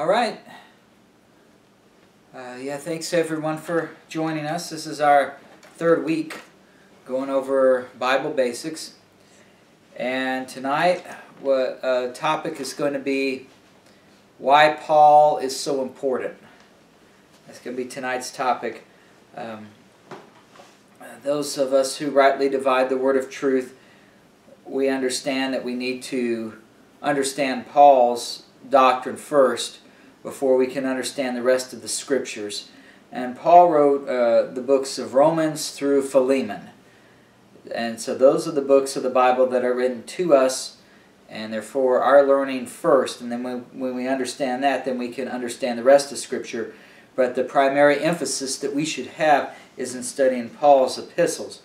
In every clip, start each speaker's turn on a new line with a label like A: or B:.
A: All right. Uh, yeah, thanks everyone for joining us. This is our third week going over Bible basics. And tonight, what uh, topic is going to be why Paul is so important. That's going to be tonight's topic. Um, those of us who rightly divide the word of truth, we understand that we need to understand Paul's doctrine first before we can understand the rest of the scriptures. And Paul wrote uh, the books of Romans through Philemon. And so those are the books of the Bible that are written to us and therefore our learning first. And then when, we understand that, then we can understand the rest of Scripture. But the primary emphasis that we should have is in studying Paul's epistles.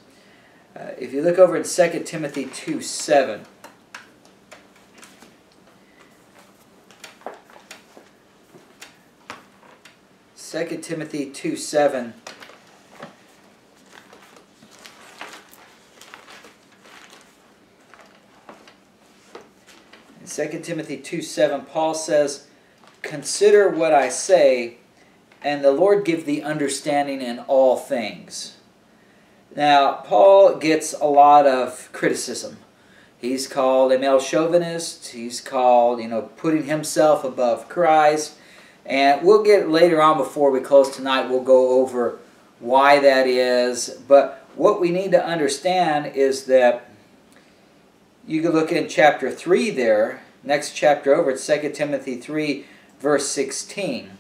A: Uh, if you look over in 2 Timothy 2 7, 2 Timothy 2 7. In 2 Timothy 2 7, Paul says, Consider what I say, and the Lord give thee understanding in all things. Now, Paul gets a lot of criticism. He's called a male chauvinist. He's called, you know, putting himself above Christ. And we'll get later on before we close tonight, we'll go over why that is. But what we need to understand is that you can look in chapter 3 there, next chapter over, it's 2 Timothy 3, verse 16.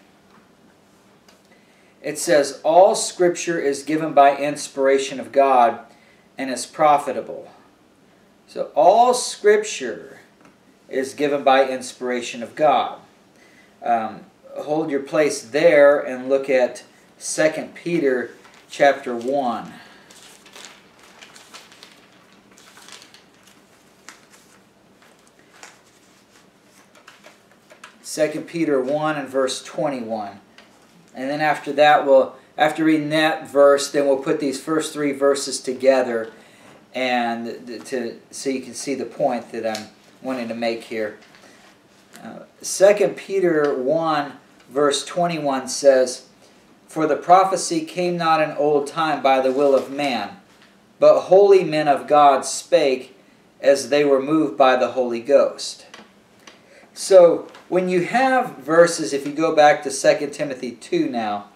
A: It says, All scripture is given by inspiration of God and is profitable. So all scripture is given by inspiration of God. Um, hold your place there and look at 2 Peter chapter 1. Second Peter 1 and verse 21. And then after that, we'll after reading that verse, then we'll put these first three verses together and to so you can see the point that I'm wanting to make here. Uh, 2 Peter 1 verse 21 says, For the prophecy came not in old time by the will of man, but holy men of God spake as they were moved by the Holy Ghost. So, when you have verses, if you go back to 2 Timothy 2 now,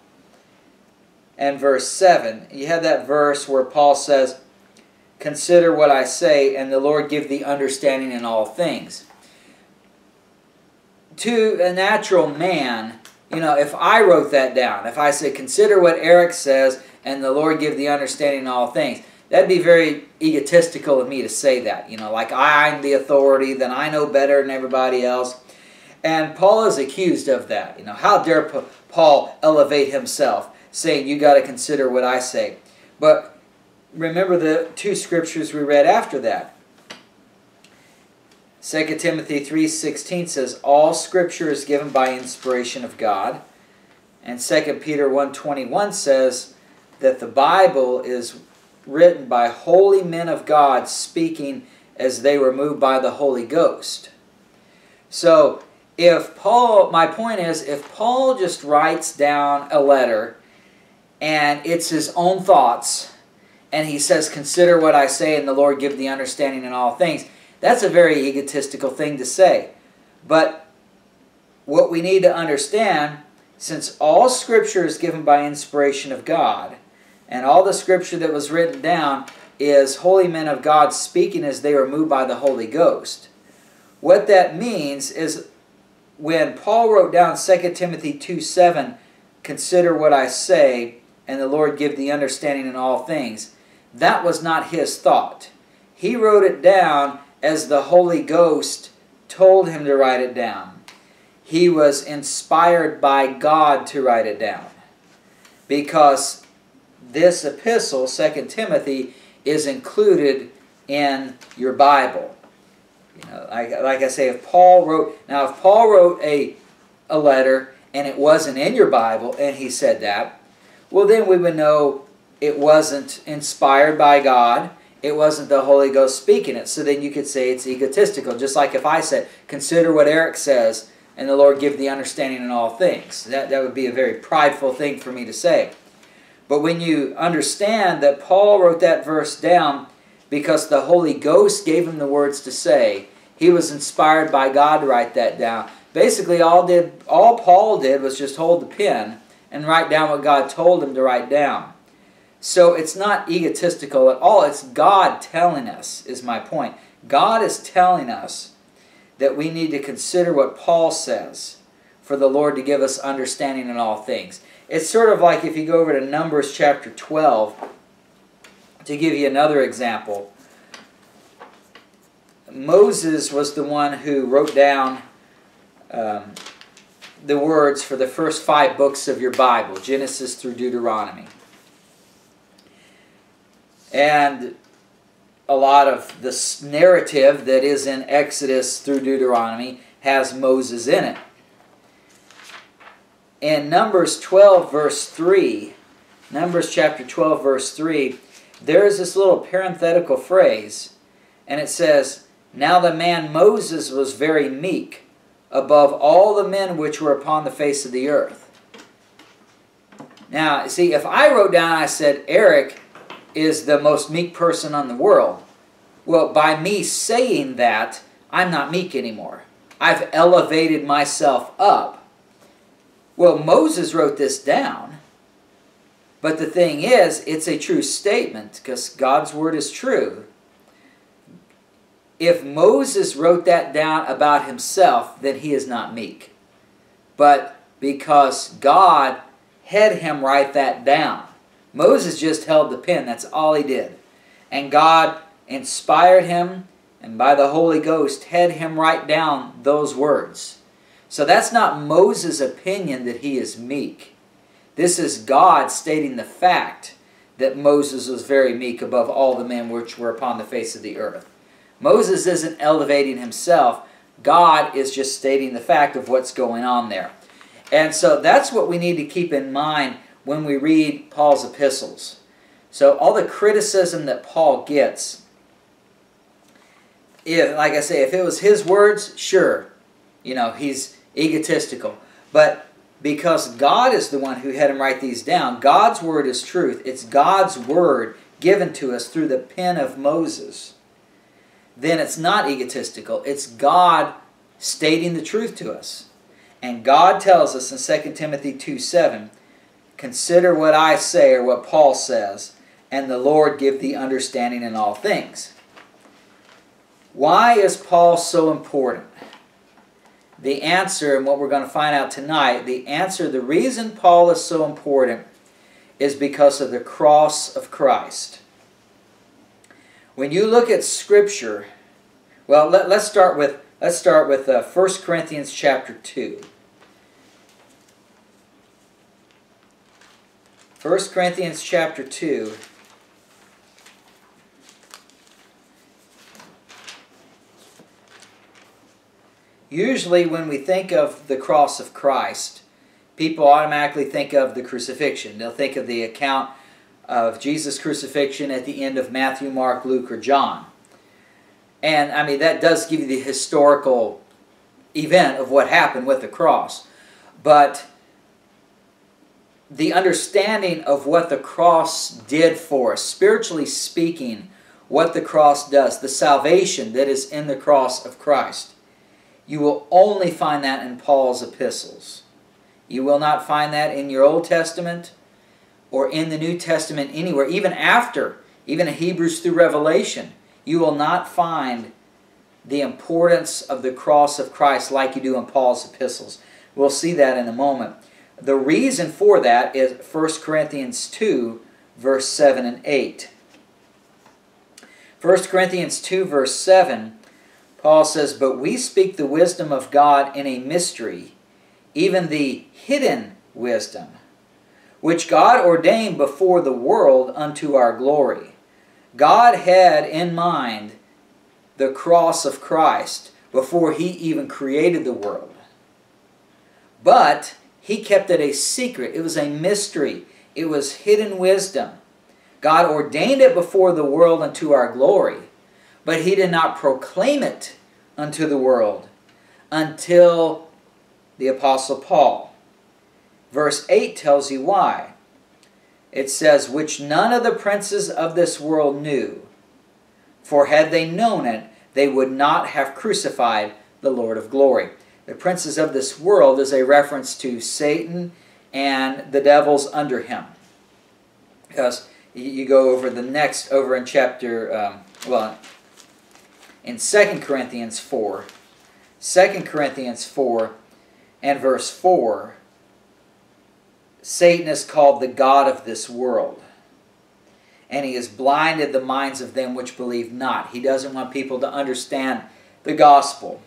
A: and verse 7, you have that verse where Paul says, Consider what I say, and the Lord give thee understanding in all things. To a natural man, you know, if I wrote that down, if I said, consider what Eric says, and the Lord give the understanding in all things, that'd be very egotistical of me to say that. You know, like I'm the authority, then I know better than everybody else. And Paul is accused of that. You know, how dare Paul elevate himself, saying, you got to consider what I say. But remember the two scriptures we read after that. 2 Timothy 3.16 says, All Scripture is given by inspiration of God. And 2 Peter 1.21 says that the Bible is written by holy men of God speaking as they were moved by the Holy Ghost. So, if Paul, my point is, if Paul just writes down a letter and it's his own thoughts, and he says, Consider what I say, and the Lord give the understanding in all things that's a very egotistical thing to say. But what we need to understand, since all Scripture is given by inspiration of God, and all the Scripture that was written down is holy men of God speaking as they were moved by the Holy Ghost. What that means is when Paul wrote down 2 Timothy 2 7, consider what I say, and the Lord give the understanding in all things, that was not his thought. He wrote it down as the Holy Ghost told him to write it down. He was inspired by God to write it down. Because this epistle, 2 Timothy, is included in your Bible. You know, like, like I say, if Paul wrote, now if Paul wrote a, a letter and it wasn't in your Bible and he said that, well then we would know it wasn't inspired by God it wasn't the Holy Ghost speaking it. So then you could say it's egotistical. Just like if I said, consider what Eric says, and the Lord give the understanding in all things. That, that would be a very prideful thing for me to say. But when you understand that Paul wrote that verse down because the Holy Ghost gave him the words to say, he was inspired by God to write that down. Basically, all did all Paul did was just hold the pen and write down what God told him to write down. So it's not egotistical at all. It's God telling us, is my point. God is telling us that we need to consider what Paul says for the Lord to give us understanding in all things. It's sort of like if you go over to Numbers chapter 12, to give you another example. Moses was the one who wrote down um, the words for the first five books of your Bible, Genesis through Deuteronomy. And a lot of the narrative that is in Exodus through Deuteronomy has Moses in it. In Numbers 12, verse 3, Numbers chapter 12, verse 3, there is this little parenthetical phrase, and it says, Now the man Moses was very meek above all the men which were upon the face of the earth. Now, see, if I wrote down, I said, Eric is the most meek person on the world. Well, by me saying that, I'm not meek anymore. I've elevated myself up. Well, Moses wrote this down. But the thing is, it's a true statement because God's word is true. If Moses wrote that down about himself, then he is not meek. But because God had him write that down, Moses just held the pen. That's all he did. And God inspired him and by the Holy Ghost had him write down those words. So that's not Moses' opinion that he is meek. This is God stating the fact that Moses was very meek above all the men which were upon the face of the earth. Moses isn't elevating himself. God is just stating the fact of what's going on there. And so that's what we need to keep in mind when we read Paul's epistles. So all the criticism that Paul gets, if, like I say, if it was his words, sure, you know, he's egotistical. But because God is the one who had him write these down, God's word is truth. It's God's word given to us through the pen of Moses. Then it's not egotistical. It's God stating the truth to us. And God tells us in 2 Timothy 2 7, Consider what I say, or what Paul says, and the Lord give thee understanding in all things. Why is Paul so important? The answer, and what we're going to find out tonight, the answer, the reason Paul is so important is because of the cross of Christ. When you look at Scripture, well, let, us start with let's start with uh, 1 Corinthians chapter 2. 1 Corinthians chapter 2. Usually, when we think of the cross of Christ, people automatically think of the crucifixion. They'll think of the account of Jesus' crucifixion at the end of Matthew, Mark, Luke, or John. And I mean, that does give you the historical event of what happened with the cross. But the understanding of what the cross did for us, spiritually speaking, what the cross does, the salvation that is in the cross of Christ. You will only find that in Paul's epistles. You will not find that in your Old Testament or in the New Testament anywhere, even after, even in Hebrews through Revelation. You will not find the importance of the cross of Christ like you do in Paul's epistles. We'll see that in a moment. The reason for that is 1 Corinthians 2, verse 7 and 8. 1 Corinthians 2, verse 7, Paul says, But we speak the wisdom of God in a mystery, even the hidden wisdom, which God ordained before the world unto our glory. God had in mind the cross of Christ before he even created the world. But he kept it a secret. It was a mystery. It was hidden wisdom. God ordained it before the world unto our glory, but he did not proclaim it unto the world until the Apostle Paul. Verse 8 tells you why. It says, Which none of the princes of this world knew, for had they known it, they would not have crucified the Lord of glory. The princes of this world is a reference to Satan and the devils under him. Because you go over the next, over in chapter, um, well, in 2 Corinthians 4, 2 Corinthians 4 and verse 4, Satan is called the God of this world. And he has blinded the minds of them which believe not. He doesn't want people to understand the gospel.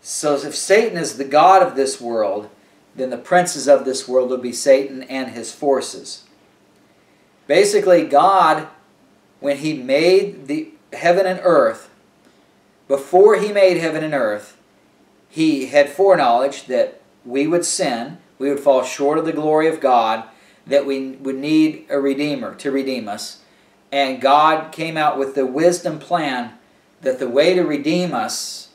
A: So if Satan is the God of this world, then the princes of this world will be Satan and his forces. Basically, God, when he made the heaven and earth, before he made heaven and earth, he had foreknowledge that we would sin, we would fall short of the glory of God, that we would need a Redeemer to redeem us. And God came out with the wisdom plan that the way to redeem us,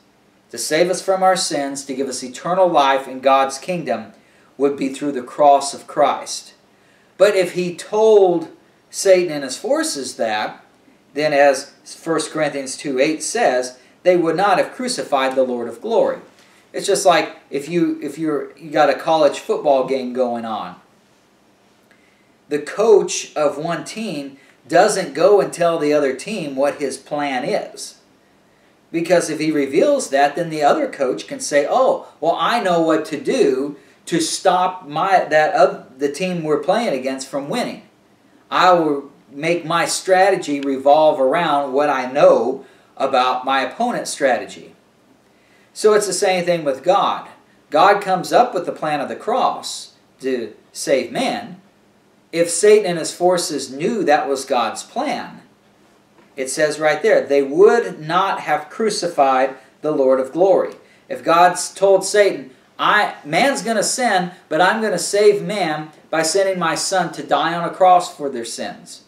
A: to save us from our sins, to give us eternal life in God's kingdom, would be through the cross of Christ. But if he told Satan and his forces that, then as 1 Corinthians 2 8 says, they would not have crucified the Lord of glory. It's just like if you if you're you got a college football game going on. The coach of one team doesn't go and tell the other team what his plan is. Because if he reveals that, then the other coach can say, "Oh, well, I know what to do to stop my that uh, the team we're playing against from winning." I will make my strategy revolve around what I know about my opponent's strategy. So it's the same thing with God. God comes up with the plan of the cross to save man. If Satan and his forces knew that was God's plan, it says right there, they would not have crucified the Lord of glory. If God's told Satan, I man's going to sin, but I'm going to save man by sending my son to die on a cross for their sins.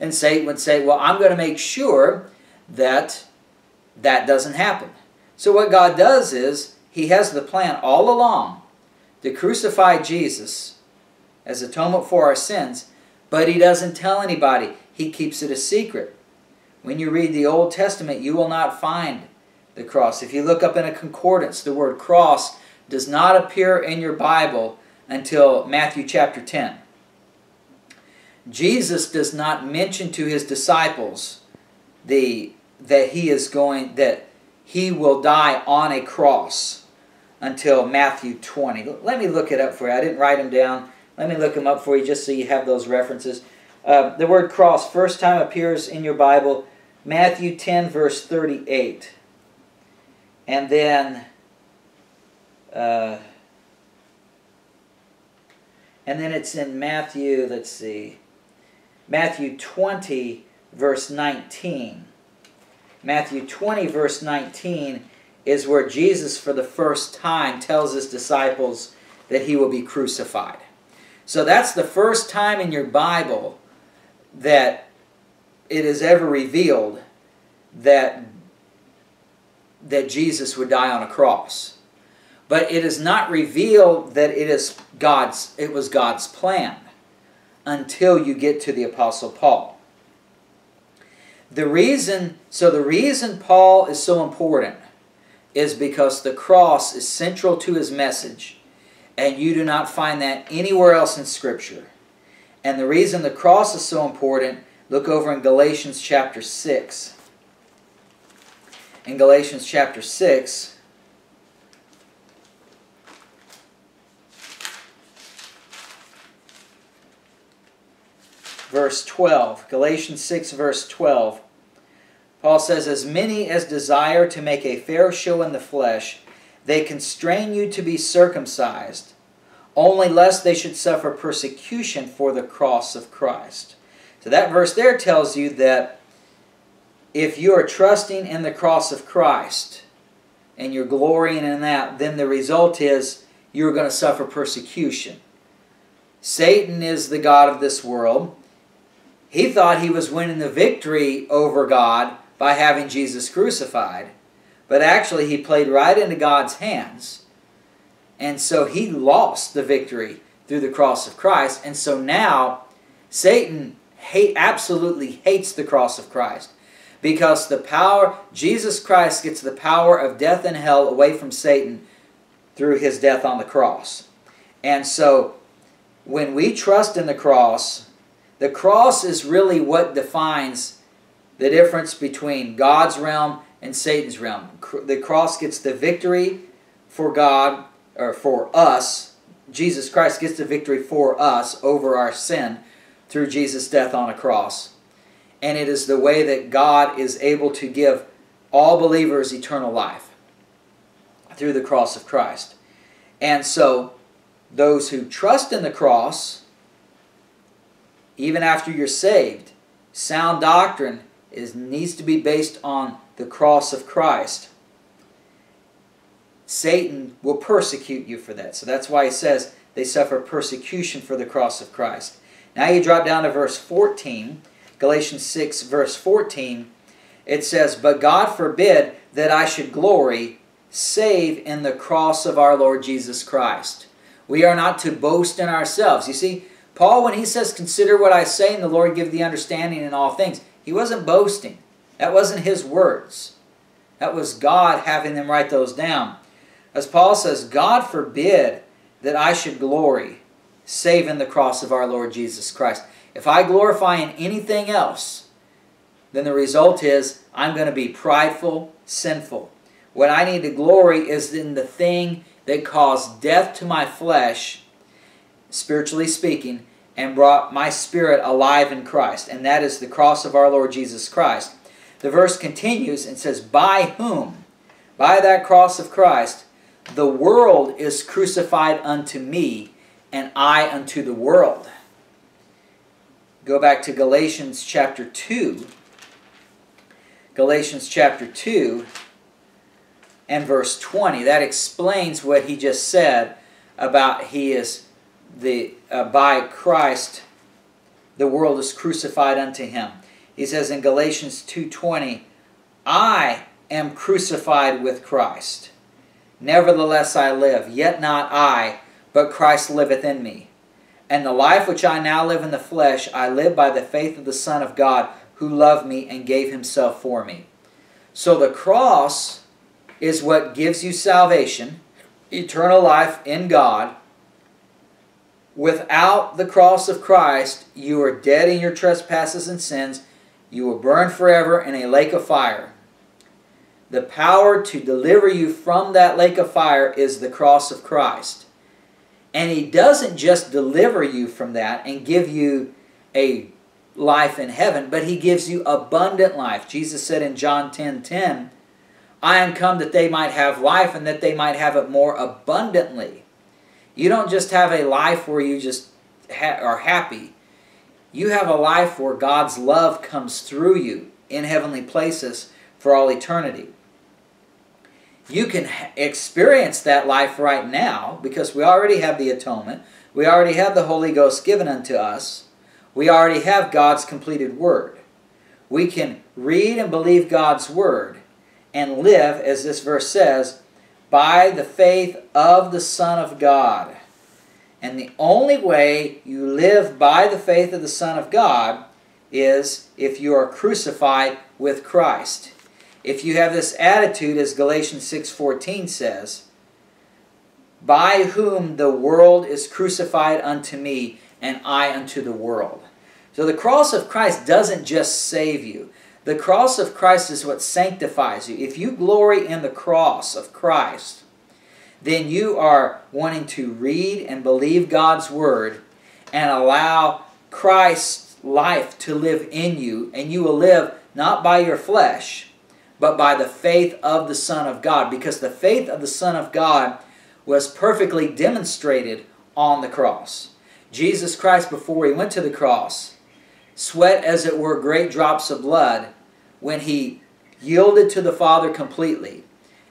A: And Satan would say, well, I'm going to make sure that that doesn't happen. So what God does is he has the plan all along to crucify Jesus as atonement for our sins, but he doesn't tell anybody. He keeps it a secret. When you read the Old Testament, you will not find the cross. If you look up in a concordance, the word cross does not appear in your Bible until Matthew chapter 10. Jesus does not mention to his disciples the that he is going that he will die on a cross until Matthew 20. Let me look it up for you. I didn't write them down. Let me look them up for you just so you have those references. Uh, the word cross first time appears in your Bible Matthew 10 verse 38. And then uh, and then it's in Matthew, let's see, Matthew 20, verse 19. Matthew 20, verse 19 is where Jesus, for the first time, tells his disciples that he will be crucified. So that's the first time in your Bible that it is ever revealed that, that Jesus would die on a cross. But it is not revealed that it is God's it was God's plan until you get to the apostle Paul. The reason so the reason Paul is so important is because the cross is central to his message and you do not find that anywhere else in scripture. And the reason the cross is so important, look over in Galatians chapter 6. In Galatians chapter 6, verse 12. Galatians 6, verse 12. Paul says, As many as desire to make a fair show in the flesh, they constrain you to be circumcised, only lest they should suffer persecution for the cross of Christ. So that verse there tells you that if you are trusting in the cross of Christ and you're glorying in that, then the result is you're going to suffer persecution. Satan is the God of this world. He thought he was winning the victory over God by having Jesus crucified. But actually, he played right into God's hands And so he lost the victory through the cross of Christ. And so now Satan hate, absolutely hates the cross of Christ because the power, Jesus Christ gets the power of death and hell away from Satan through his death on the cross. And so when we trust in the cross, the cross is really what defines the difference between God's realm and Satan's realm. The cross gets the victory for God, or for us. Jesus Christ gets the victory for us over our sin through Jesus' death on a cross. And it is the way that God is able to give all believers eternal life through the cross of Christ. And so, those who trust in the cross, even after you're saved, sound doctrine is, needs to be based on the cross of Christ. Satan will persecute you for that. So that's why he says they suffer persecution for the cross of Christ. Now you drop down to verse 14, Galatians 6, verse 14. It says, But God forbid that I should glory save in the cross of our Lord Jesus Christ. We are not to boast in ourselves. You see, Paul, when he says, Consider what I say, and the Lord give the understanding in all things, he wasn't boasting. That wasn't his words. That was God having them write those down. As Paul says, God forbid that I should glory, save in the cross of our Lord Jesus Christ. If I glorify in anything else, then the result is I'm going to be prideful, sinful. What I need to glory is in the thing that caused death to my flesh, spiritually speaking, and brought my spirit alive in Christ. And that is the cross of our Lord Jesus Christ. The verse continues and says, By whom? By that cross of Christ, the world is crucified unto me, and I unto the world. Go back to Galatians chapter 2. Galatians chapter 2 and verse 20. That explains what he just said about he is the uh, by Christ the world is crucified unto him. He says in Galatians 2:20, I am crucified with Christ. Nevertheless I live, yet not I, but Christ liveth in me. And the life which I now live in the flesh, I live by the faith of the Son of God, who loved me and gave himself for me. So the cross is what gives you salvation, eternal life in God. Without the cross of Christ, you are dead in your trespasses and sins. You will burn forever in a lake of fire. The power to deliver you from that lake of fire is the cross of Christ. And He doesn't just deliver you from that and give you a life in heaven, but He gives you abundant life. Jesus said in John 10 10, I am come that they might have life and that they might have it more abundantly. You don't just have a life where you just ha are happy. You have a life where God's love comes through you in heavenly places for all eternity. You can experience that life right now because we already have the atonement. We already have the Holy Ghost given unto us. We already have God's completed Word. We can read and believe God's Word and live, as this verse says, by the faith of the Son of God. And the only way you live by the faith of the Son of God is if you are crucified with Christ. If you have this attitude, as Galatians 6.14 says, by whom the world is crucified unto me, and I unto the world. So the cross of Christ doesn't just save you. The cross of Christ is what sanctifies you. If you glory in the cross of Christ, then you are wanting to read and believe God's Word and allow Christ's life to live in you, and you will live not by your flesh, but by the faith of the Son of God, because the faith of the Son of God was perfectly demonstrated on the cross. Jesus Christ, before he went to the cross, sweat as it were great drops of blood when he yielded to the Father completely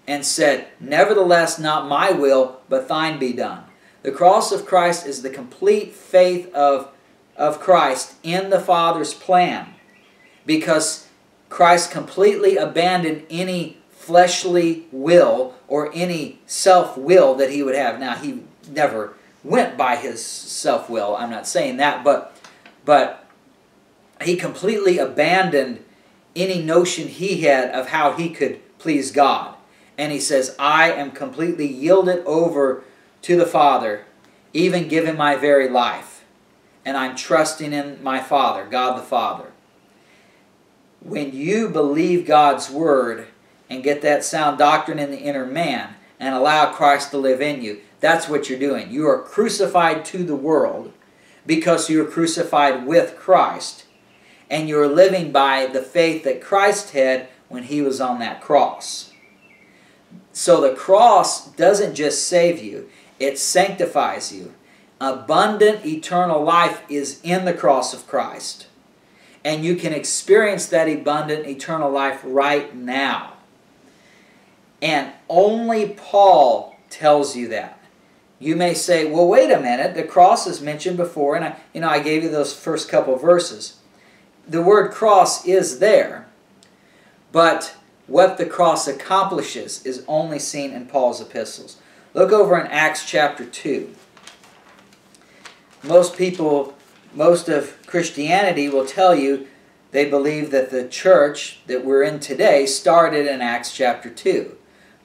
A: and said, Nevertheless, not my will, but thine be done. The cross of Christ is the complete faith of, of Christ in the Father's plan because Christ completely abandoned any fleshly will or any self will that he would have. Now, he never went by his self will. I'm not saying that, but but he completely abandoned any notion he had of how he could please God. And he says, I am completely yielded over to the Father, even giving my very life. And I'm trusting in my Father, God the Father. When you believe God's Word and get that sound doctrine in the inner man and allow Christ to live in you, that's what you're doing. You are crucified to the world because you are crucified with Christ. And you're living by the faith that Christ had when he was on that cross. So the cross doesn't just save you, it sanctifies you. Abundant eternal life is in the cross of Christ. And you can experience that abundant eternal life right now. And only Paul tells you that. You may say, well, wait a minute, the cross is mentioned before, and I, you know, I gave you those first couple verses. The word cross is there, but what the cross accomplishes is only seen in Paul's epistles. Look over in Acts chapter 2. Most people, most of Christianity will tell you they believe that the church that we're in today started in Acts chapter 2.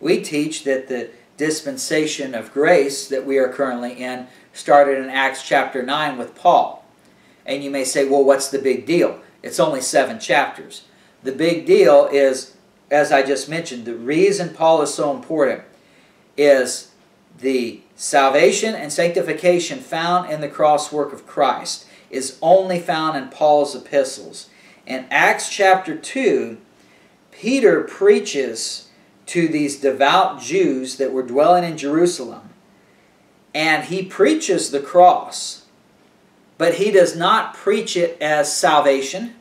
A: We teach that the dispensation of grace that we are currently in started in Acts chapter 9 with Paul. And you may say, well, what's the big deal? It's only seven chapters. The big deal is, as I just mentioned, the reason Paul is so important is the salvation and sanctification found in the cross work of Christ is only found in Paul's epistles. In Acts chapter 2, Peter preaches to these devout Jews that were dwelling in Jerusalem. And he preaches the cross, but he does not preach it as salvation.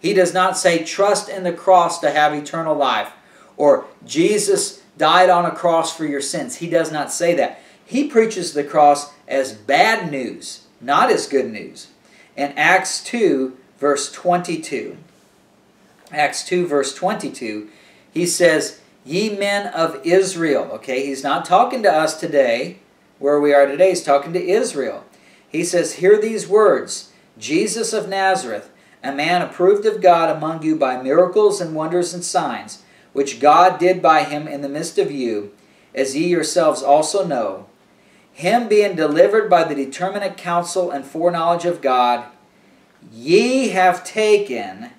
A: He does not say, trust in the cross to have eternal life, or Jesus died on a cross for your sins. He does not say that. He preaches the cross as bad news, not as good news. In Acts 2, verse 22, Acts 2, verse 22, he says, Ye men of Israel. Okay, he's not talking to us today, where we are today. He's talking to Israel. He says, Hear these words Jesus of Nazareth, a man approved of God among you by miracles and wonders and signs, which God did by him in the midst of you, as ye yourselves also know. Him being delivered by the determinate counsel and foreknowledge of God, ye have taken,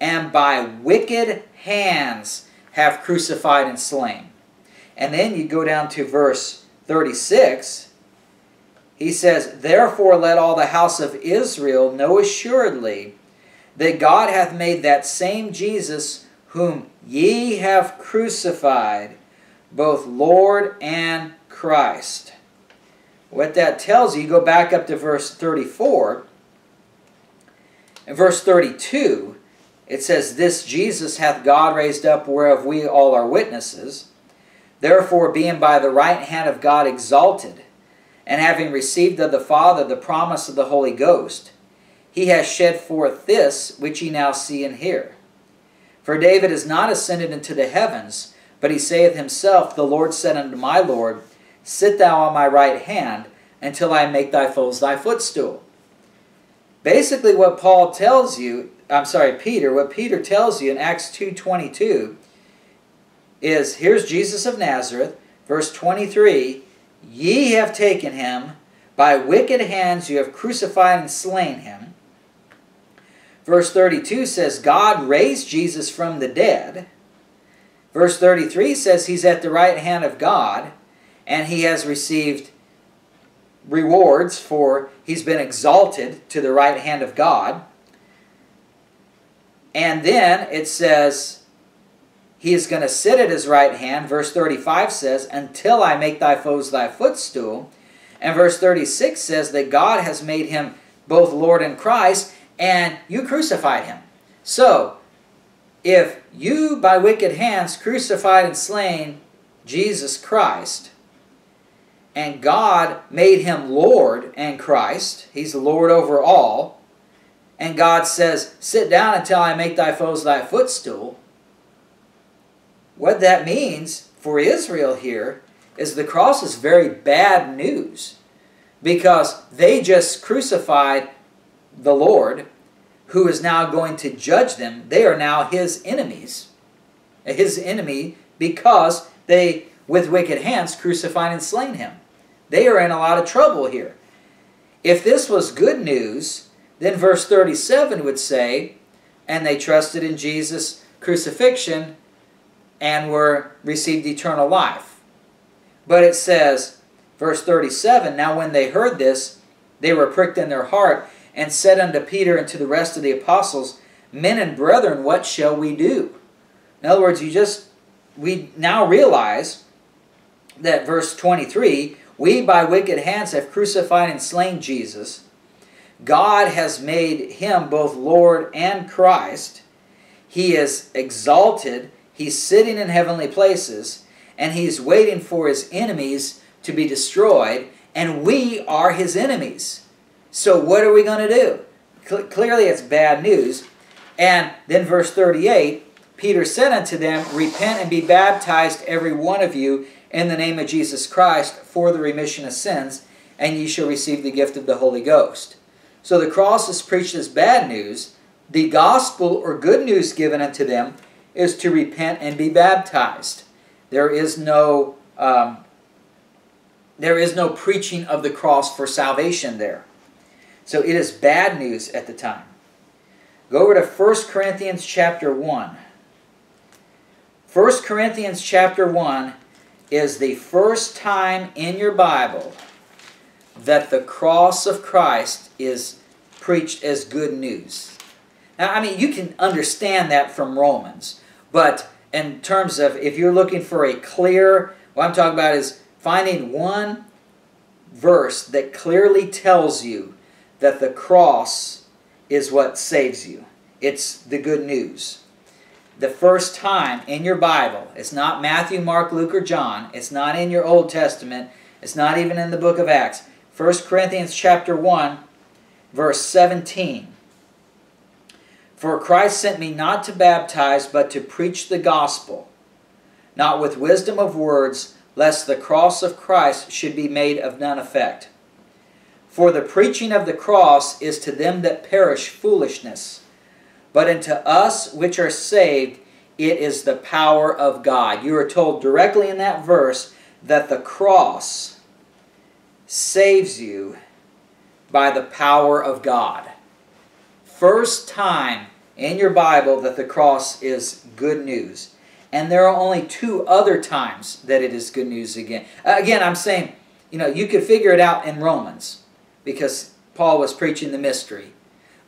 A: and by wicked hands have crucified and slain. And then you go down to verse 36. He says, Therefore let all the house of Israel know assuredly that God hath made that same Jesus whom ye have crucified, both Lord and Christ. What that tells you, you go back up to verse 34. In verse 32, it says, This Jesus hath God raised up, whereof we all are witnesses. Therefore, being by the right hand of God exalted, and having received of the Father the promise of the Holy Ghost, he has shed forth this which ye now see and hear. For David is not ascended into the heavens, but he saith himself, The Lord said unto my Lord, Sit thou on my right hand, until I make thy foes thy footstool. Basically, what Paul tells you I'm sorry, Peter, what Peter tells you in Acts 2.22 is, here's Jesus of Nazareth, verse 23, Ye have taken him, by wicked hands you have crucified and slain him. Verse 32 says, God raised Jesus from the dead. Verse 33 says he's at the right hand of God, and he has received rewards for, he's been exalted to the right hand of God. And then it says, He is going to sit at his right hand. Verse 35 says, Until I make thy foes thy footstool. And verse 36 says that God has made him both Lord and Christ, and you crucified him. So, if you by wicked hands crucified and slain Jesus Christ, and God made him Lord and Christ, he's the Lord over all, and God says, Sit down until I make thy foes thy footstool, what that means for Israel here is the cross is very bad news because they just crucified the Lord who is now going to judge them. They are now his enemies. His enemy because they, with wicked hands, crucified and slain him. They are in a lot of trouble here. If this was good news, then verse 37 would say, and they trusted in Jesus' crucifixion and were received eternal life. But it says, verse 37, Now when they heard this, they were pricked in their heart, and said unto Peter and to the rest of the apostles, Men and brethren, what shall we do? In other words, you just we now realize that verse 23, we by wicked hands have crucified and slain Jesus. God has made him both Lord and Christ. He is exalted. He's sitting in heavenly places, and he's waiting for his enemies to be destroyed, and we are his enemies. So, what are we going to do? clearly, it's bad news. And then, verse 38 Peter said unto them, Repent and be baptized, every one of you, in the name of Jesus Christ, for the remission of sins, and ye shall receive the gift of the Holy Ghost. So the cross is preached as bad news. The gospel or good news given unto them is to repent and be baptized. There is no um, there is no preaching of the cross for salvation there. So it is bad news at the time. Go over to 1 Corinthians chapter 1. 1 Corinthians chapter 1 is the first time in your Bible that the cross of Christ is preached as good news. Now, I mean, you can understand that from Romans, but in terms of if you're looking for a clear, what I'm talking about is finding one verse that clearly tells you that the cross is what saves you. It's the good news the first time in your Bible. It's not Matthew, Mark, Luke, or John. It's not in your Old Testament. It's not even in the book of Acts. 1 Corinthians chapter 1, verse 17. For Christ sent me not to baptize, but to preach the gospel, not with wisdom of words, lest the cross of Christ should be made of none effect. For the preaching of the cross is to them that perish foolishness but unto us which are saved, it is the power of God. You are told directly in that verse that the cross saves you by the power of God. First time in your Bible that the cross is good news. And there are only two other times that it is good news again. Uh, again, I'm saying, you know, you could figure it out in Romans because Paul was preaching the mystery.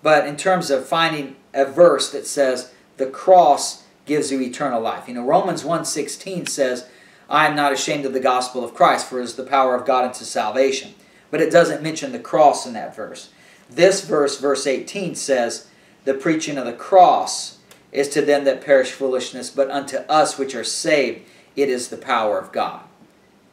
A: But in terms of finding a verse that says the cross gives you eternal life. You know, Romans 1.16 says, I am not ashamed of the gospel of Christ, for it is the power of God unto salvation. But it doesn't mention the cross in that verse. This verse, verse 18, says, The preaching of the cross is to them that perish foolishness, but unto us which are saved, it is the power of God.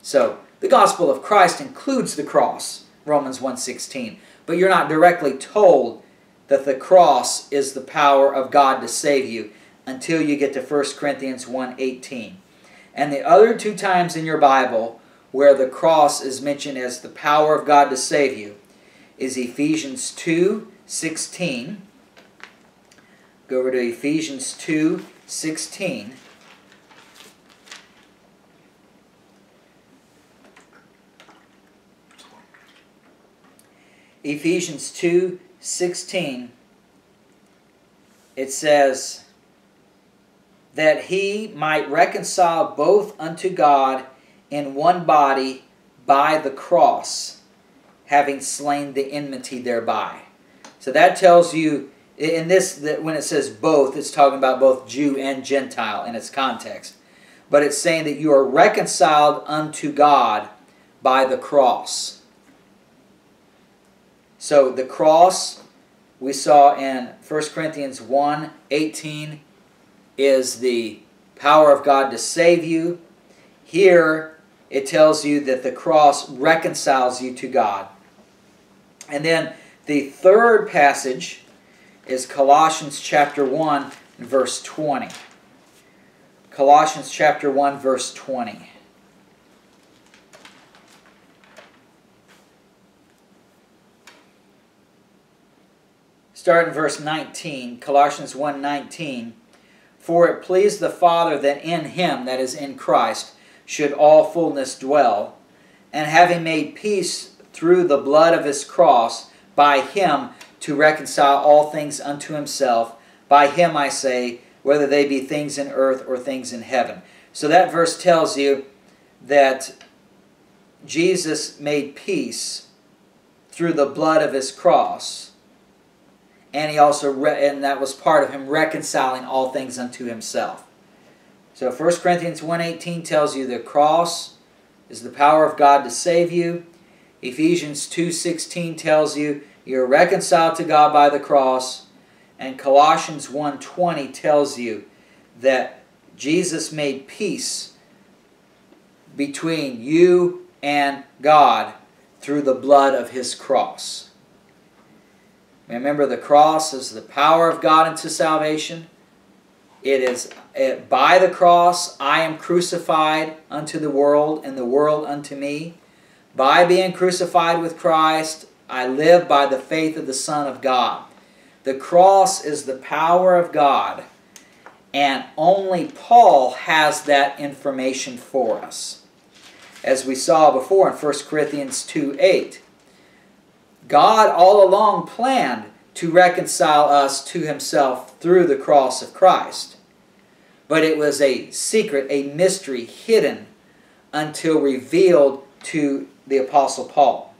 A: So, the gospel of Christ includes the cross, Romans 1.16. But you're not directly told that the cross is the power of God to save you until you get to 1 Corinthians 1.18. And the other two times in your Bible where the cross is mentioned as the power of God to save you is Ephesians 2.16. Go over to Ephesians 2.16. Ephesians 2, 16, it says, that he might reconcile both unto God in one body by the cross, having slain the enmity thereby. So that tells you in this that when it says both, it's talking about both Jew and Gentile in its context. But it's saying that you are reconciled unto God by the cross. So the cross we saw in 1 Corinthians 1 18 is the power of God to save you. Here it tells you that the cross reconciles you to God. And then the third passage is Colossians chapter 1 verse 20. Colossians chapter 1 verse 20. Start in verse 19, Colossians 1:19. For it pleased the Father that in him, that is in Christ, should all fullness dwell, and having made peace through the blood of his cross, by him to reconcile all things unto himself. By him I say, whether they be things in earth or things in heaven. So that verse tells you that Jesus made peace through the blood of his cross and he also and that was part of him reconciling all things unto himself. So 1 Corinthians 1:18 tells you the cross is the power of God to save you. Ephesians 2:16 tells you you're reconciled to God by the cross, and Colossians 1:20 tells you that Jesus made peace between you and God through the blood of his cross. Remember, the cross is the power of God into salvation. It is it, by the cross I am crucified unto the world, and the world unto me. By being crucified with Christ, I live by the faith of the Son of God. The cross is the power of God, and only Paul has that information for us. As we saw before in 1 Corinthians 2 8. God all along planned to reconcile us to himself through the cross of Christ. But it was a secret, a mystery hidden until revealed to the Apostle Paul.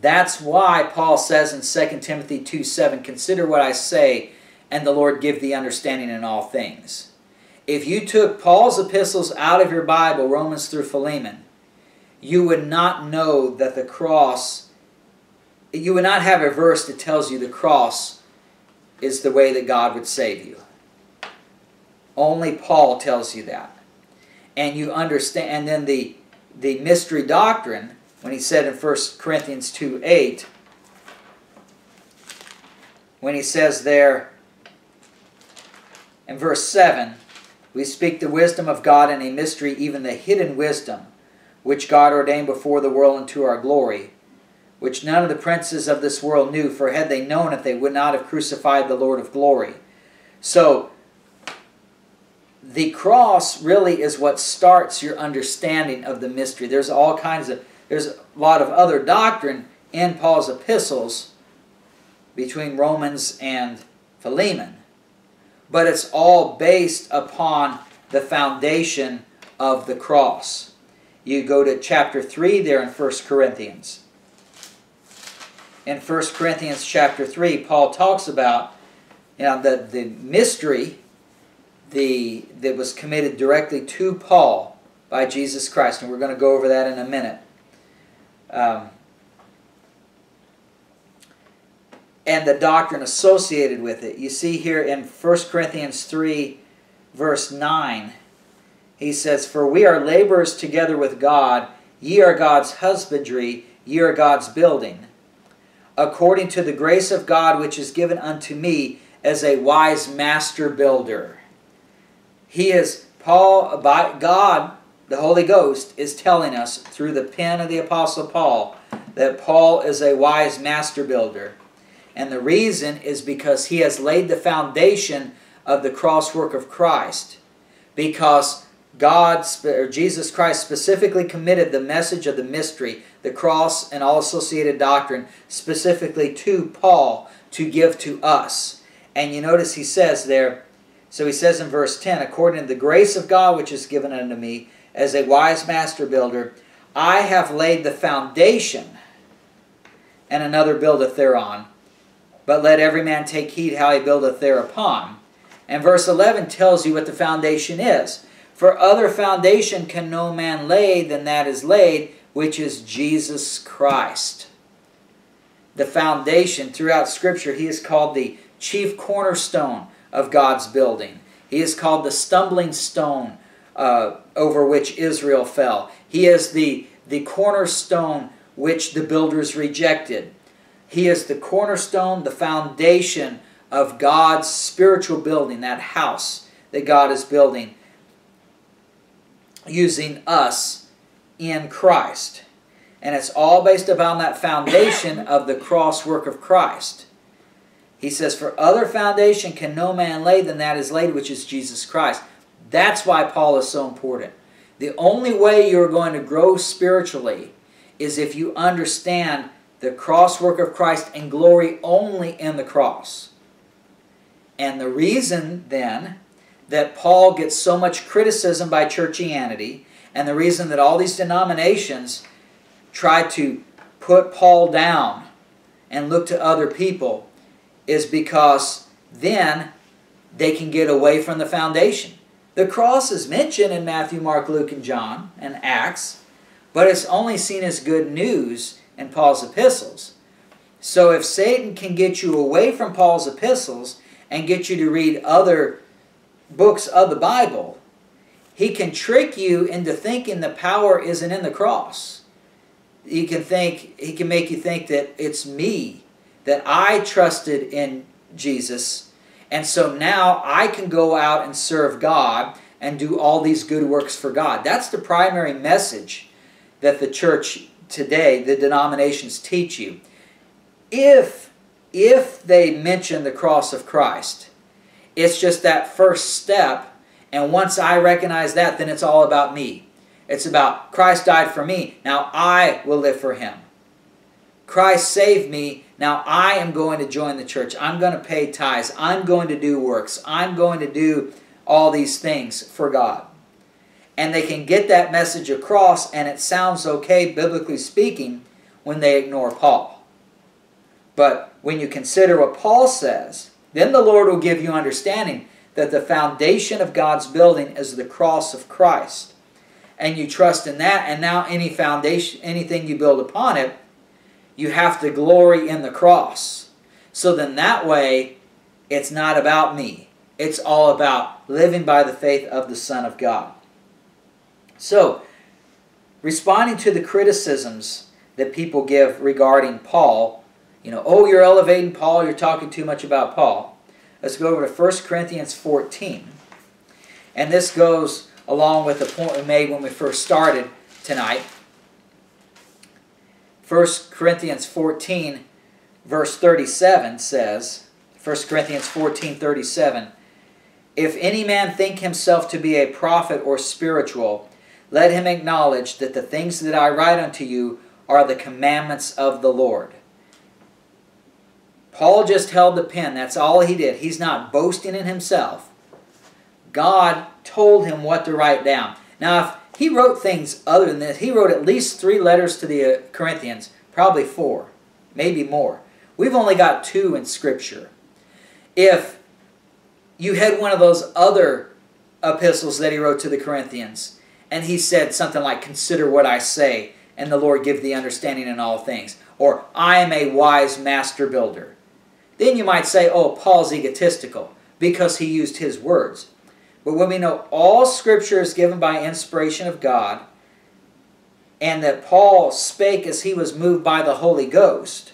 A: That's why Paul says in 2 Timothy 2 7, Consider what I say, and the Lord give thee understanding in all things. If you took Paul's epistles out of your Bible, Romans through Philemon, you would not know that the cross, you would not have a verse that tells you the cross is the way that God would save you. Only Paul tells you that. And you understand, and then the, the mystery doctrine, when he said in 1 Corinthians 2 8, when he says there in verse 7, we speak the wisdom of God in a mystery, even the hidden wisdom which God ordained before the world unto our glory, which none of the princes of this world knew, for had they known it, they would not have crucified the Lord of glory. So, the cross really is what starts your understanding of the mystery. There's all kinds of, there's a lot of other doctrine in Paul's epistles between Romans and Philemon. But it's all based upon the foundation of the cross. You go to chapter 3 there in 1 Corinthians. In 1 Corinthians chapter 3, Paul talks about you know, the, the mystery the, that was committed directly to Paul by Jesus Christ. And we're going to go over that in a minute. Um, and the doctrine associated with it. You see here in 1 Corinthians 3, verse 9 he says, For we are laborers together with God, ye are God's husbandry, ye are God's building. According to the grace of God which is given unto me as a wise master builder. He is, Paul, by God, the Holy Ghost, is telling us through the pen of the Apostle Paul that Paul is a wise master builder. And the reason is because he has laid the foundation of the cross work of Christ. Because God, or Jesus Christ, specifically committed the message of the mystery, the cross, and all associated doctrine, specifically to Paul to give to us. And you notice he says there, so he says in verse 10, according to the grace of God which is given unto me, as a wise master builder, I have laid the foundation, and another buildeth thereon. But let every man take heed how he buildeth thereupon. And verse 11 tells you what the foundation is. For other foundation can no man lay than that is laid, which is Jesus Christ. The foundation throughout Scripture, he is called the chief cornerstone of God's building. He is called the stumbling stone uh, over which Israel fell. He is the, the cornerstone which the builders rejected. He is the cornerstone, the foundation of God's spiritual building, that house that God is building using us in Christ. And it's all based upon that foundation of the cross work of Christ. He says, For other foundation can no man lay than that is laid, which is Jesus Christ. That's why Paul is so important. The only way you're going to grow spiritually is if you understand the cross work of Christ and glory only in the cross. And the reason then that Paul gets so much criticism by churchianity, and the reason that all these denominations try to put Paul down and look to other people is because then they can get away from the foundation. The cross is mentioned in Matthew, Mark, Luke, and John, and Acts, but it's only seen as good news in Paul's epistles. So if Satan can get you away from Paul's epistles and get you to read other books of the Bible, he can trick you into thinking the power isn't in the cross. He can think he can make you think that it's me, that I trusted in Jesus, and so now I can go out and serve God and do all these good works for God. That's the primary message that the church today, the denominations teach you. If if they mention the cross of Christ, it's just that first step. And once I recognize that, then it's all about me. It's about Christ died for me. Now I will live for him. Christ saved me. Now I am going to join the church. I'm going to pay tithes. I'm going to do works. I'm going to do all these things for God. And they can get that message across, and it sounds okay, biblically speaking, when they ignore Paul. But when you consider what Paul says, then the Lord will give you understanding that the foundation of God's building is the cross of Christ. And you trust in that, and now any foundation, anything you build upon it, you have to glory in the cross. So then that way, it's not about me. It's all about living by the faith of the Son of God. So, responding to the criticisms that people give regarding Paul, you know, oh, you're elevating Paul, you're talking too much about Paul. Let's go over to 1 Corinthians 14. And this goes along with the point we made when we first started tonight. 1 Corinthians 14, verse 37 says, 1 Corinthians 14, 37, If any man think himself to be a prophet or spiritual, let him acknowledge that the things that I write unto you are the commandments of the Lord. Paul just held the pen. That's all he did. He's not boasting in himself. God told him what to write down. Now, if he wrote things other than this, he wrote at least three letters to the uh, Corinthians, probably four, maybe more. We've only got two in Scripture. If you had one of those other epistles that he wrote to the Corinthians, and he said something like, Consider what I say, and the Lord give the understanding in all things, or I am a wise master builder. Then you might say, oh, Paul's egotistical because he used his words. But when we know all Scripture is given by inspiration of God, and that Paul spake as he was moved by the Holy Ghost,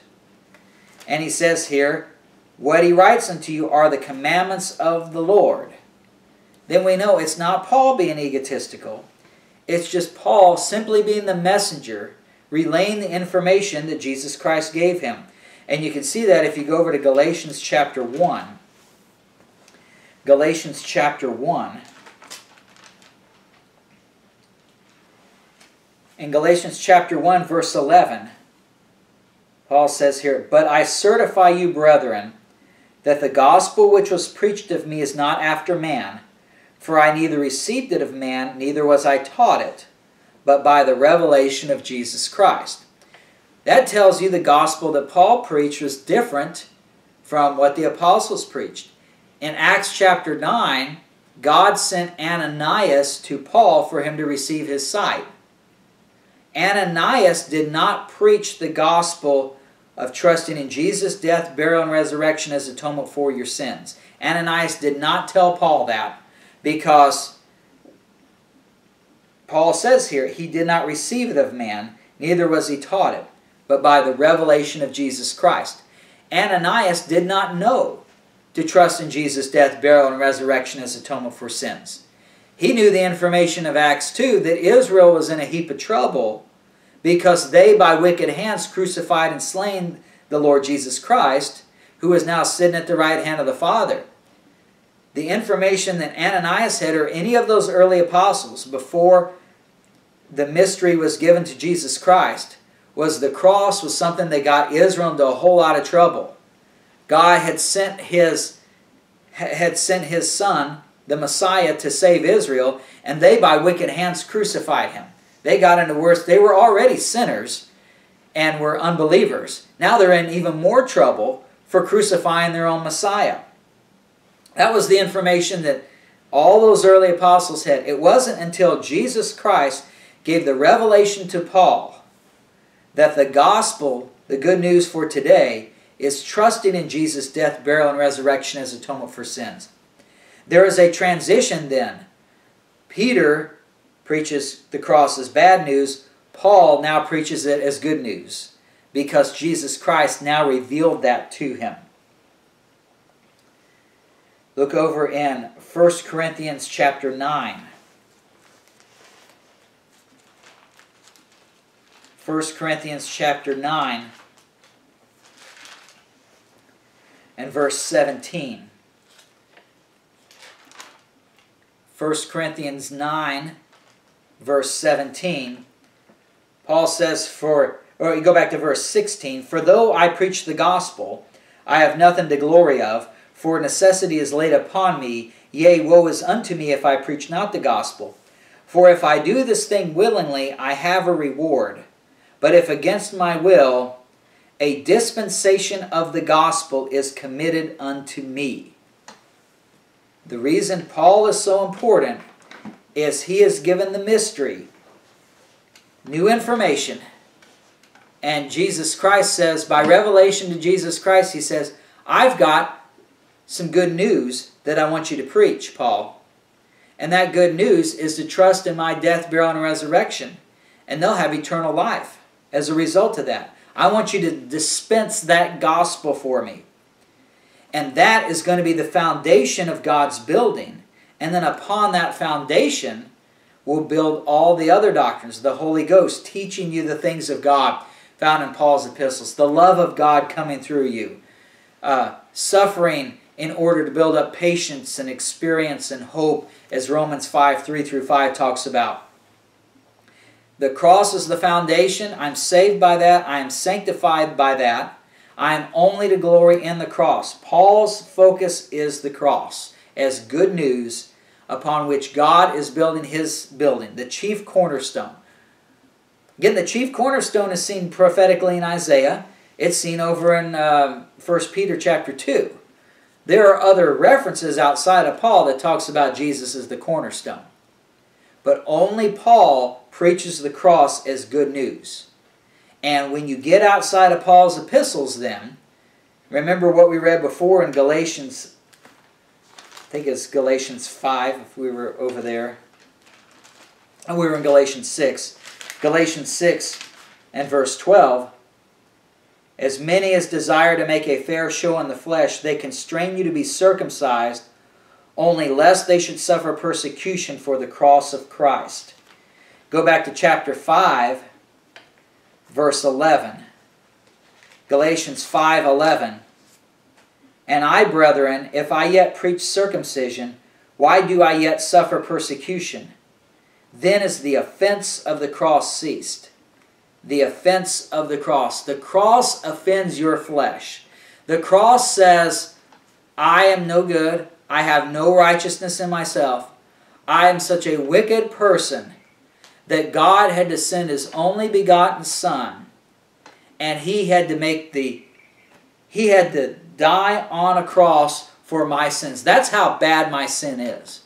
A: and he says here, what he writes unto you are the commandments of the Lord, then we know it's not Paul being egotistical. It's just Paul simply being the messenger, relaying the information that Jesus Christ gave him. And you can see that if you go over to Galatians chapter 1. Galatians chapter 1. In Galatians chapter 1, verse 11, Paul says here, But I certify you, brethren, that the gospel which was preached of me is not after man, for I neither received it of man, neither was I taught it, but by the revelation of Jesus Christ. That tells you the gospel that Paul preached was different from what the apostles preached. In Acts chapter 9, God sent Ananias to Paul for him to receive his sight. Ananias did not preach the gospel of trusting in Jesus' death, burial, and resurrection as atonement for your sins. Ananias did not tell Paul that because Paul says here, he did not receive it of man, neither was he taught it but by the revelation of Jesus Christ. Ananias did not know to trust in Jesus' death, burial, and resurrection as atonement for sins. He knew the information of Acts 2 that Israel was in a heap of trouble because they, by wicked hands, crucified and slain the Lord Jesus Christ, who is now sitting at the right hand of the Father. The information that Ananias had, or any of those early apostles, before the mystery was given to Jesus Christ, was the cross was something that got Israel into a whole lot of trouble. God had sent his had sent his son, the Messiah, to save Israel, and they by wicked hands crucified him. They got into worse. They were already sinners and were unbelievers. Now they're in even more trouble for crucifying their own Messiah. That was the information that all those early apostles had. It wasn't until Jesus Christ gave the revelation to Paul that the gospel, the good news for today, is trusting in Jesus' death, burial, and resurrection as atonement for sins. There is a transition then. Peter preaches the cross as bad news. Paul now preaches it as good news because Jesus Christ now revealed that to him. Look over in 1 Corinthians chapter 9. 1 Corinthians chapter 9 and verse 17. 1 Corinthians 9 verse 17. Paul says for or you go back to verse 16, for though I preach the gospel, I have nothing to glory of, for necessity is laid upon me, yea, woe is unto me if I preach not the gospel. For if I do this thing willingly, I have a reward. But if against my will, a dispensation of the gospel is committed unto me. The reason Paul is so important is he has given the mystery, new information. And Jesus Christ says, by revelation to Jesus Christ, he says, I've got some good news that I want you to preach, Paul. And that good news is to trust in my death, burial, and resurrection. And they'll have eternal life as a result of that. I want you to dispense that gospel for me. And that is going to be the foundation of God's building. And then upon that foundation, we'll build all the other doctrines, the Holy Ghost teaching you the things of God found in Paul's epistles, the love of God coming through you, uh, suffering in order to build up patience and experience and hope, as Romans 5 3 through 5 talks about. The cross is the foundation. I'm saved by that. I am sanctified by that. I am only to glory in the cross. Paul's focus is the cross as good news upon which God is building his building, the chief cornerstone. Again, the chief cornerstone is seen prophetically in Isaiah. It's seen over in uh, 1 Peter chapter 2. There are other references outside of Paul that talks about Jesus as the cornerstone. But only Paul preaches the cross as good news. And when you get outside of Paul's epistles, then, remember what we read before in Galatians, I think it's Galatians 5, if we were over there. And we were in Galatians 6. Galatians 6 and verse 12. As many as desire to make a fair show in the flesh, they constrain you to be circumcised, only lest they should suffer persecution for the cross of Christ. Go back to chapter 5, verse 11. Galatians 5:11. And I, brethren, if I yet preach circumcision, why do I yet suffer persecution? Then is the offense of the cross ceased. The offense of the cross. The cross offends your flesh. The cross says, I am no good. I have no righteousness in myself. I am such a wicked person that God had to send his only begotten Son, and he had to make the, he had to die on a cross for my sins. That's how bad my sin is.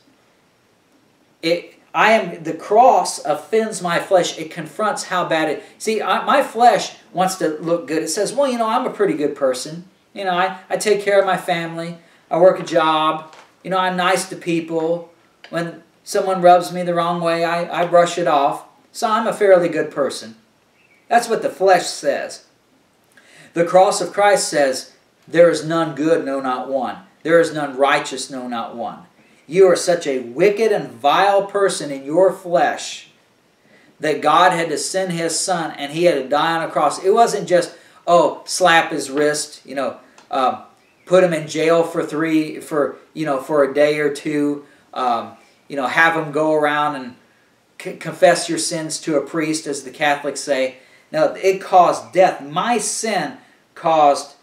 A: It, I am the cross offends my flesh. It confronts how bad it. See, I, my flesh wants to look good. It says, "Well, you know, I'm a pretty good person. You know, I, I take care of my family. I work a job. You know, I'm nice to people. When someone rubs me the wrong way, I, I brush it off. So I'm a fairly good person. That's what the flesh says. The cross of Christ says, There is none good, no, not one. There is none righteous, no, not one. You are such a wicked and vile person in your flesh that God had to send his son and he had to die on a cross. It wasn't just, oh, slap his wrist, you know, um, put him in jail for three, for, you know, for a day or two, um, you know, have him go around and confess your sins to a priest, as the Catholics say. Now it caused death. My sin caused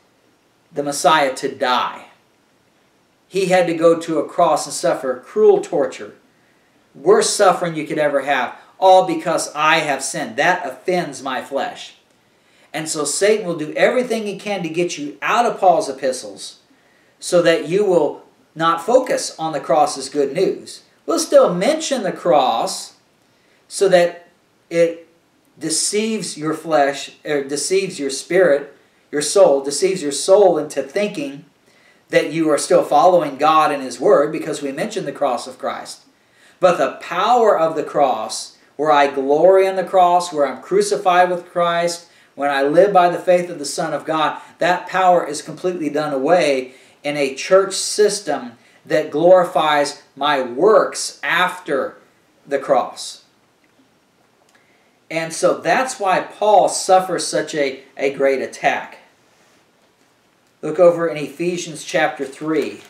A: the Messiah to die. He had to go to a cross and suffer cruel torture. Worst suffering you could ever have. All because I have sinned. That offends my flesh. And so Satan will do everything he can to get you out of Paul's epistles so that you will not focus on the cross as good news. We'll still mention the cross so that it deceives your flesh, or deceives your spirit, your soul, deceives your soul into thinking that you are still following God and His Word because we mentioned the cross of Christ. But the power of the cross, where I glory in the cross, where I'm crucified with Christ, when I live by the faith of the Son of God, that power is completely done away in a church system that glorifies my works after the cross. And so that's why Paul suffers such a, a great attack. Look over in Ephesians chapter 3.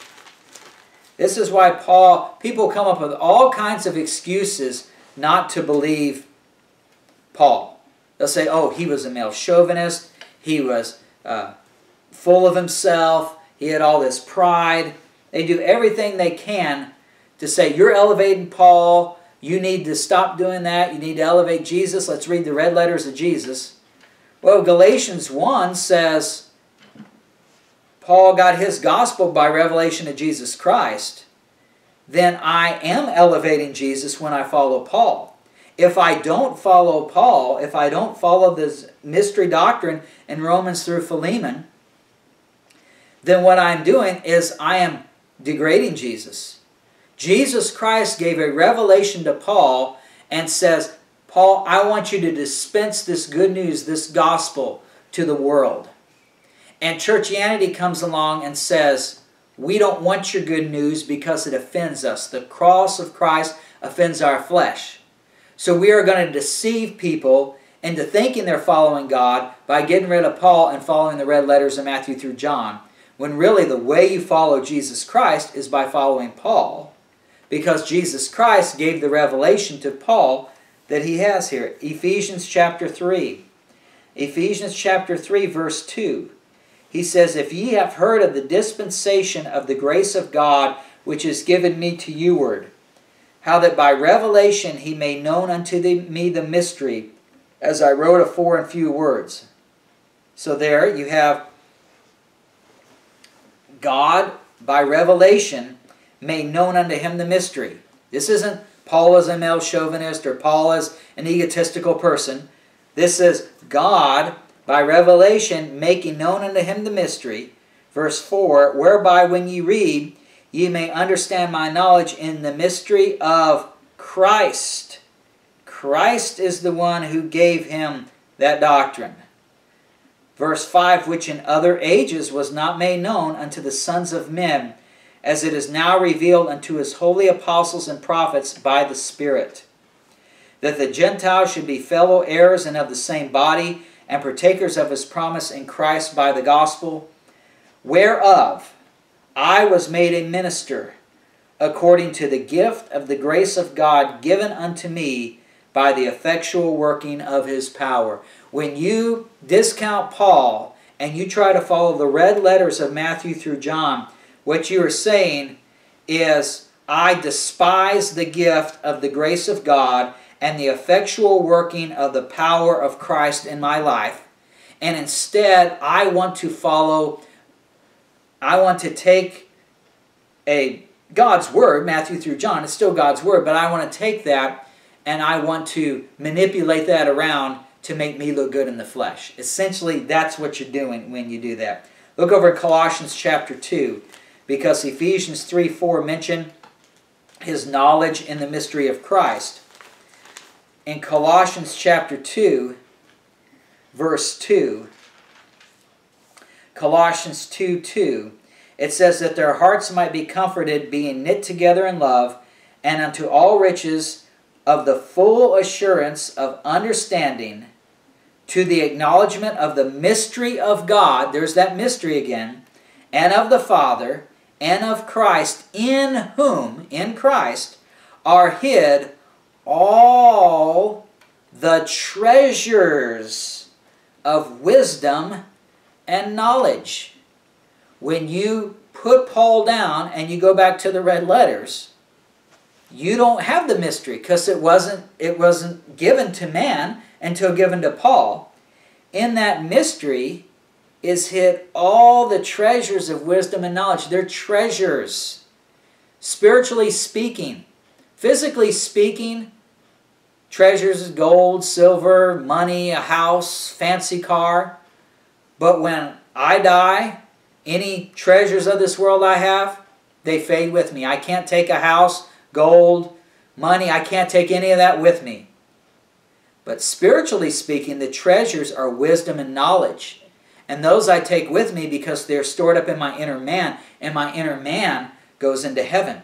A: This is why Paul, people come up with all kinds of excuses not to believe Paul. They'll say, oh, he was a male chauvinist, he was uh, full of himself, he had all this pride. They do everything they can to say, you're elevating Paul, you need to stop doing that. You need to elevate Jesus. Let's read the red letters of Jesus. Well, Galatians 1 says Paul got his gospel by revelation of Jesus Christ. Then I am elevating Jesus when I follow Paul. If I don't follow Paul, if I don't follow this mystery doctrine in Romans through Philemon, then what I'm doing is I am degrading Jesus. Jesus Christ gave a revelation to Paul and says, Paul, I want you to dispense this good news, this gospel to the world. And churchianity comes along and says, we don't want your good news because it offends us. The cross of Christ offends our flesh. So we are going to deceive people into thinking they're following God by getting rid of Paul and following the red letters of Matthew through John, when really the way you follow Jesus Christ is by following Paul because Jesus Christ gave the revelation to Paul that he has here. Ephesians chapter 3. Ephesians chapter 3, verse 2. He says, If ye have heard of the dispensation of the grace of God, which is given me to youward, how that by revelation he made known unto the, me the mystery, as I wrote afore in few words. So there you have God by revelation made known unto him the mystery. This isn't Paul is a male chauvinist or Paul is an egotistical person. This is God, by revelation, making known unto him the mystery. Verse 4 Whereby when ye read, ye may understand my knowledge in the mystery of Christ. Christ is the one who gave him that doctrine. Verse 5 Which in other ages was not made known unto the sons of men as it is now revealed unto his holy apostles and prophets by the Spirit, that the Gentiles should be fellow heirs and of the same body, and partakers of his promise in Christ by the gospel, whereof I was made a minister, according to the gift of the grace of God given unto me by the effectual working of his power. When you discount Paul and you try to follow the red letters of Matthew through John, what you are saying is, I despise the gift of the grace of God and the effectual working of the power of Christ in my life. And instead, I want to follow, I want to take a God's word, Matthew through John, it's still God's word, but I want to take that and I want to manipulate that around to make me look good in the flesh. Essentially, that's what you're doing when you do that. Look over Colossians chapter 2 because Ephesians 3 4 mention his knowledge in the mystery of Christ. In Colossians chapter 2, verse 2, Colossians 2 2, it says that their hearts might be comforted, being knit together in love, and unto all riches of the full assurance of understanding, to the acknowledgement of the mystery of God, there's that mystery again, and of the Father, and of Christ, in whom, in Christ, are hid all the treasures of wisdom and knowledge. When you put Paul down and you go back to the red letters, you don't have the mystery because it wasn't it wasn't given to man until given to Paul. In that mystery is hid all the treasures of wisdom and knowledge. They're treasures. Spiritually speaking, physically speaking, treasures gold, silver, money, a house, fancy car. But when I die, any treasures of this world I have, they fade with me. I can't take a house, gold, money. I can't take any of that with me. But spiritually speaking, the treasures are wisdom and knowledge. And those I take with me because they're stored up in my inner man, and my inner man goes into heaven.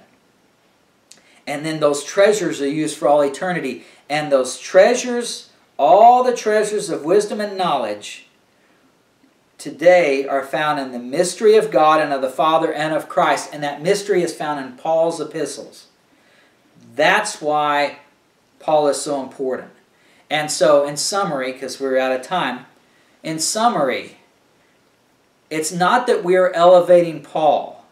A: And then those treasures are used for all eternity. And those treasures, all the treasures of wisdom and knowledge, today are found in the mystery of God and of the Father and of Christ. And that mystery is found in Paul's epistles. That's why Paul is so important. And so, in summary, because we're out of time, in summary, it's not that we're elevating Paul,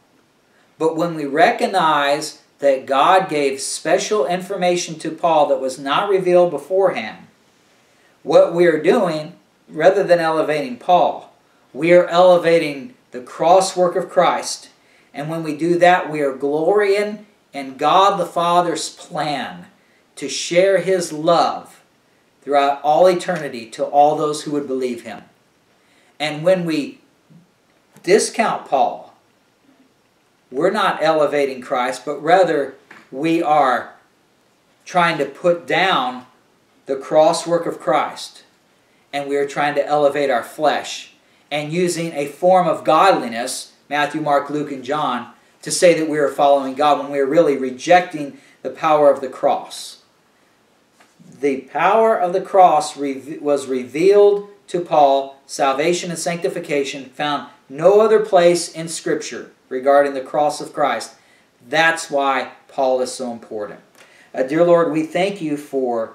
A: but when we recognize that God gave special information to Paul that was not revealed beforehand, what we are doing, rather than elevating Paul, we are elevating the cross work of Christ. And when we do that, we are glorying in God the Father's plan to share His love throughout all eternity to all those who would believe Him. And when we discount Paul, we're not elevating Christ, but rather we are trying to put down the cross work of Christ. And we are trying to elevate our flesh and using a form of godliness, Matthew, Mark, Luke, and John, to say that we are following God when we are really rejecting the power of the cross. The power of the cross was revealed to Paul, salvation and sanctification, found no other place in Scripture regarding the cross of Christ. That's why Paul is so important. Uh, dear Lord, we thank you for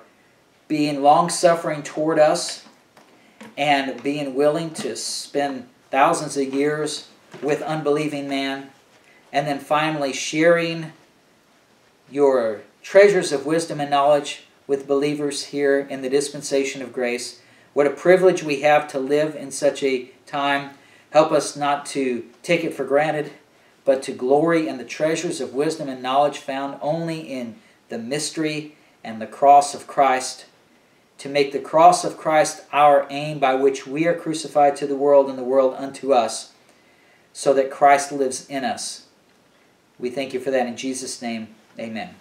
A: being long suffering toward us and being willing to spend thousands of years with unbelieving man, and then finally sharing your treasures of wisdom and knowledge with believers here in the dispensation of grace. What a privilege we have to live in such a time. Help us not to take it for granted, but to glory in the treasures of wisdom and knowledge found only in the mystery and the cross of Christ to make the cross of Christ our aim by which we are crucified to the world and the world unto us, so that Christ lives in us. We thank you for that in Jesus' name. Amen.